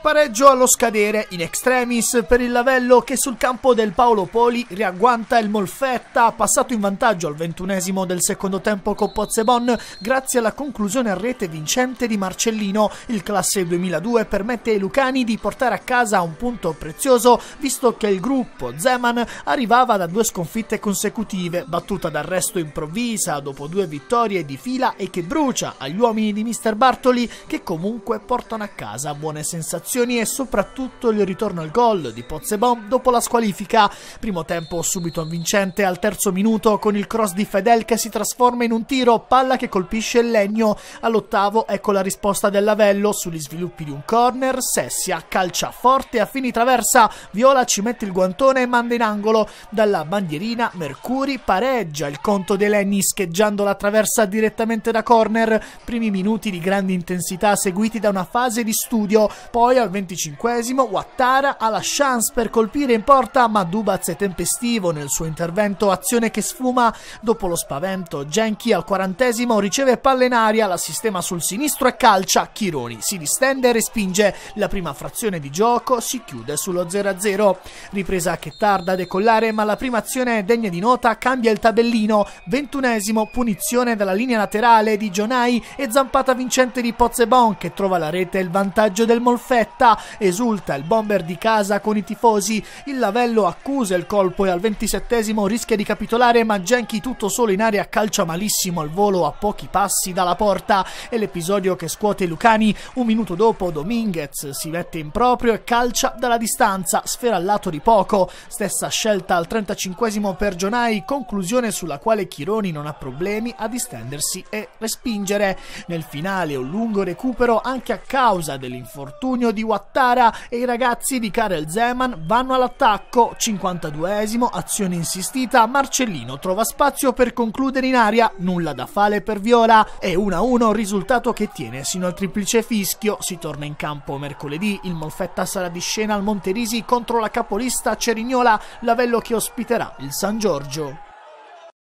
Pareggio allo scadere in extremis per il Lavello che sul campo del Paolo Poli riagguanta il Molfetta, passato in vantaggio al ventunesimo del secondo tempo con Pozzebon grazie alla conclusione a rete vincente di Marcellino. Il classe 2002 permette ai Lucani di portare a casa un punto prezioso visto che il gruppo Zeman arrivava da due sconfitte consecutive, battuta d'arresto improvvisa dopo due vittorie di fila e che brucia agli uomini di Mister Bartoli che comunque portano a casa buone sensazioni e soprattutto il ritorno al gol di Pozzebon dopo la squalifica. Primo tempo subito vincente al terzo minuto con il cross di Fedel che si trasforma in un tiro, palla che colpisce il legno. All'ottavo ecco la risposta dell'Avello sugli sviluppi di un corner, Sessia calcia forte a fini traversa, Viola ci mette il guantone e manda in angolo. Dalla bandierina Mercuri pareggia il conto dei Lenny scheggiando la traversa direttamente da corner. Primi minuti di grande intensità seguiti da una fase di studio, poi al 25esimo Wattara ha la chance per colpire in porta ma Dubaz è tempestivo nel suo intervento, azione che sfuma dopo lo spavento. Genki al 40esimo riceve palla in aria, la sistema sul sinistro e calcia, Chironi si distende e respinge, la prima frazione di gioco si chiude sullo 0-0. Ripresa che tarda a decollare ma la prima azione degna di nota cambia il tabellino, 21esimo punizione dalla linea laterale di Gionai e zampata vincente di Pozzebon che trova la rete e il vantaggio del Molfetta diretta, esulta il bomber di casa con i tifosi, il Lavello accusa il colpo e al 27esimo rischia di capitolare ma Genki tutto solo in aria calcia malissimo al volo a pochi passi dalla porta. E l'episodio che scuote Lucani. Un minuto dopo Dominguez si mette in proprio e calcia dalla distanza, sfera al lato di poco, stessa scelta al 35esimo per Gionai, conclusione sulla quale Chironi non ha problemi a distendersi e respingere. Nel finale un lungo recupero anche a causa dell'infortunio di di Wattara e i ragazzi di Karel Zeman vanno all'attacco. 52esimo, azione insistita, Marcellino trova spazio per concludere in aria, nulla da fare per Viola e 1-1 risultato che tiene sino al triplice fischio. Si torna in campo mercoledì, il Molfetta sarà di scena al Monterisi contro la capolista Cerignola, Lavello che ospiterà il San Giorgio.